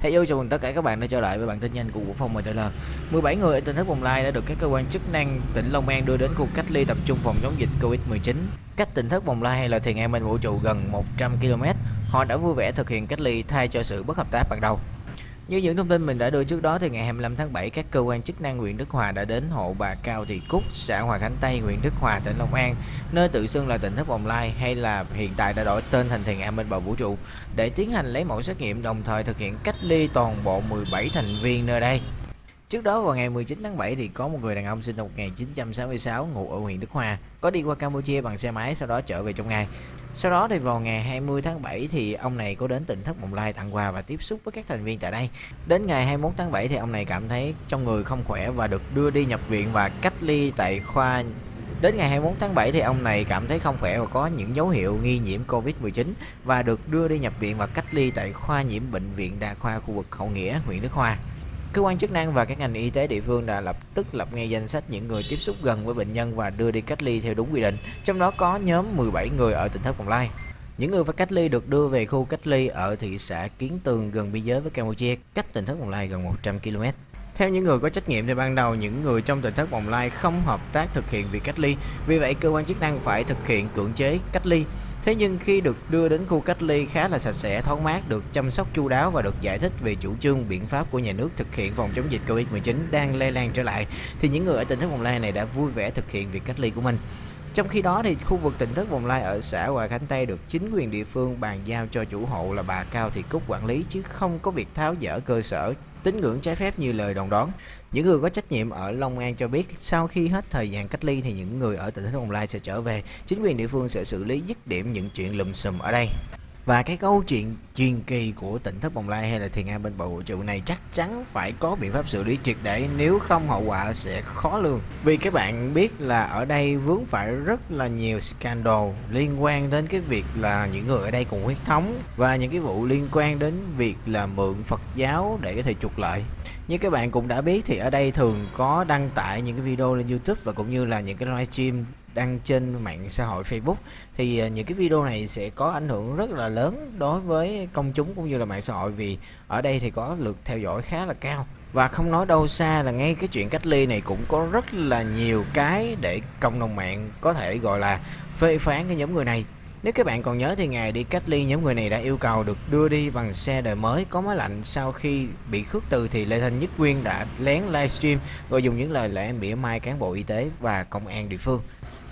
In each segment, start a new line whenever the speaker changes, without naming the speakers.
Hello chào mừng tất cả các bạn đã trở lại với bản tin nhanh của Vũ Phong MTL 17 người ở tỉnh thất Bồng Lai đã được các cơ quan chức năng tỉnh Long An đưa đến khu cách ly tập trung phòng chống dịch Covid-19 Cách tỉnh thất Bồng Lai hay là Thiền An Minh Vũ trụ gần 100 km Họ đã vui vẻ thực hiện cách ly thay cho sự bất hợp tác ban đầu như những thông tin mình đã đưa trước đó thì ngày 25 tháng 7 các cơ quan chức năng huyện Đức Hòa đã đến hộ bà Cao Thị Cúc, xã Hòa Khánh Tây, huyện Đức Hòa, tỉnh Long An, nơi tự xưng là tỉnh thất Bồng Lai hay là hiện tại đã đổi tên thành Thiền An Minh Bầu Vũ trụ để tiến hành lấy mẫu xét nghiệm đồng thời thực hiện cách ly toàn bộ 17 thành viên nơi đây. Trước đó vào ngày 19 tháng 7 thì có một người đàn ông sinh năm 1966 ngụ ở huyện Đức Hòa có đi qua Campuchia bằng xe máy sau đó trở về trong ngày. Sau đó thì vào ngày 20 tháng 7 thì ông này có đến tỉnh Thất Bồng Lai tặng quà và tiếp xúc với các thành viên tại đây. Đến ngày 21 tháng 7 thì ông này cảm thấy trong người không khỏe và được đưa đi nhập viện và cách ly tại khoa Đến ngày 24 tháng 7 thì ông này cảm thấy không khỏe và có những dấu hiệu nghi nhiễm Covid-19 và được đưa đi nhập viện và cách ly tại khoa nhiễm bệnh viện đa khoa khu vực Hậu Nghĩa, huyện Đức Hòa. Cơ quan chức năng và các ngành y tế địa phương đã lập tức lập ngay danh sách những người tiếp xúc gần với bệnh nhân và đưa đi cách ly theo đúng quy định, trong đó có nhóm 17 người ở tỉnh Thất Bồng Lai. Những người phải cách ly được đưa về khu cách ly ở thị xã Kiến Tường gần biên giới với Campuchia, cách tỉnh Thất Bồng Lai gần 100 km. Theo những người có trách nhiệm thì ban đầu những người trong tỉnh thất Bồng Lai không hợp tác thực hiện việc cách ly, vì vậy cơ quan chức năng phải thực hiện cưỡng chế cách ly Thế nhưng khi được đưa đến khu cách ly khá là sạch sẽ, thoáng mát, được chăm sóc chu đáo và được giải thích về chủ trương biện pháp của nhà nước thực hiện phòng chống dịch Covid-19 đang lây lan trở lại, thì những người ở tỉnh Thất Bồng Lai này đã vui vẻ thực hiện việc cách ly của mình. Trong khi đó thì khu vực tỉnh thất Bồng Lai ở xã Hòa Khánh Tây được chính quyền địa phương bàn giao cho chủ hộ là bà Cao Thị Cúc quản lý chứ không có việc tháo dỡ cơ sở tín ngưỡng trái phép như lời đồn đoán. Những người có trách nhiệm ở Long An cho biết sau khi hết thời gian cách ly thì những người ở tỉnh thất Bồng Lai sẽ trở về, chính quyền địa phương sẽ xử lý dứt điểm những chuyện lùm xùm ở đây. Và cái câu chuyện truyền kỳ của tỉnh Thất Bồng Lai hay là Thiền An bên bầu vũ trụ này chắc chắn phải có biện pháp xử lý triệt để, nếu không hậu quả sẽ khó lường. Vì các bạn biết là ở đây vướng phải rất là nhiều scandal liên quan đến cái việc là những người ở đây cùng huyết thống và những cái vụ liên quan đến việc là mượn Phật giáo để có thể trục lợi. Như các bạn cũng đã biết thì ở đây thường có đăng tải những cái video lên YouTube và cũng như là những cái livestream đăng trên mạng xã hội Facebook. Thì à, những cái video này sẽ có ảnh hưởng rất là lớn đối với công chúng cũng như là mạng xã hội vì ở đây thì có lượt theo dõi khá là cao. Và không nói đâu xa là ngay cái chuyện cách ly này cũng có rất là nhiều cái để cộng đồng mạng có thể, gọi là, phê phán cái nhóm người này nếu các bạn còn nhớ thì ngày đi cách ly nhóm người này đã yêu cầu được đưa đi bằng xe đời mới có máy lạnh sau khi bị khước từ thì Lê Thanh Nhất Quyên đã lén livestream rồi dùng những lời lẽ mỉa mai cán bộ y tế và công an địa phương.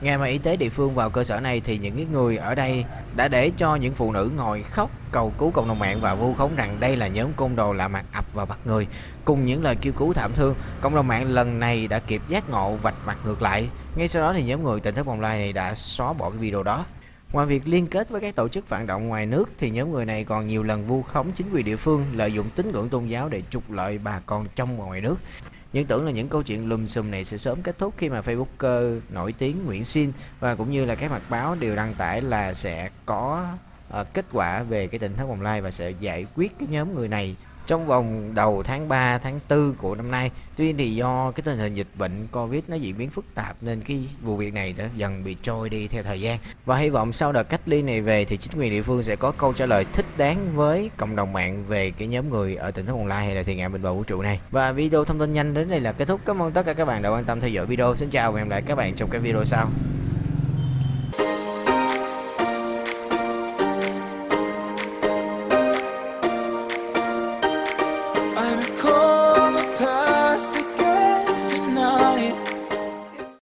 Ngày mà y tế địa phương vào cơ sở này thì những người ở đây đã để cho những phụ nữ ngồi khóc cầu cứu cộng đồng mạng và vu khống rằng đây là nhóm côn đồ lạ mặt ập vào bắt người. Cùng những lời kêu cứu thảm thương, cộng đồng mạng lần này đã kịp giác ngộ vạch mặt ngược lại. Ngay sau đó thì nhóm người tỉnh thất bồng lai này đã xóa bỏ cái video đó. Ngoài việc liên kết với các tổ chức phản động ngoài nước thì nhóm người này còn nhiều lần vu khống chính quyền địa phương lợi dụng tín ngưỡng tôn giáo để trục lợi bà con trong và ngoài nước. Nhưng tưởng là những câu chuyện lùm xùm này sẽ sớm kết thúc khi mà Facebooker nổi tiếng Nguyễn Xin và cũng như là các mặt báo đều đăng tải là sẽ có uh, kết quả về cái tình thất bồng lai và sẽ giải quyết cái nhóm người này trong vòng đầu tháng 3, tháng 4 của năm nay. Tuy nhiên thì do cái tình hình dịch bệnh Covid nó diễn biến phức tạp nên cái vụ việc này đã dần bị trôi đi theo thời gian. Và hy vọng sau đợt cách ly này về thì chính quyền địa phương sẽ có câu trả lời thích đáng với cộng đồng mạng về cái nhóm người ở tỉnh Thất Bồng Lai hay là thiền ngạn bình bầu vũ trụ này. Và video thông tin nhanh đến đây là kết thúc. Cảm ơn tất cả các bạn đã quan tâm theo dõi video. Xin chào và hẹn gặp lại các bạn trong các video sau.